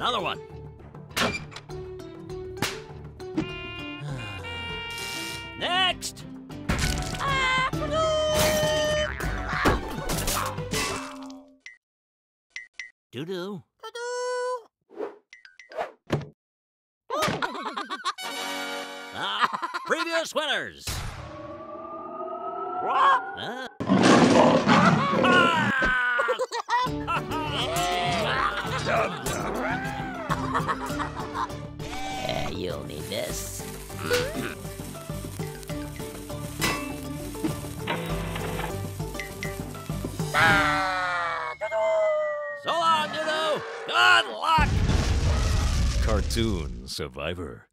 Another one. Next! Doo-doo. Ah, previous winners. Ah. Yeah, you'll need this. So long, Doo-doo. Good luck. Cartoon Survivor.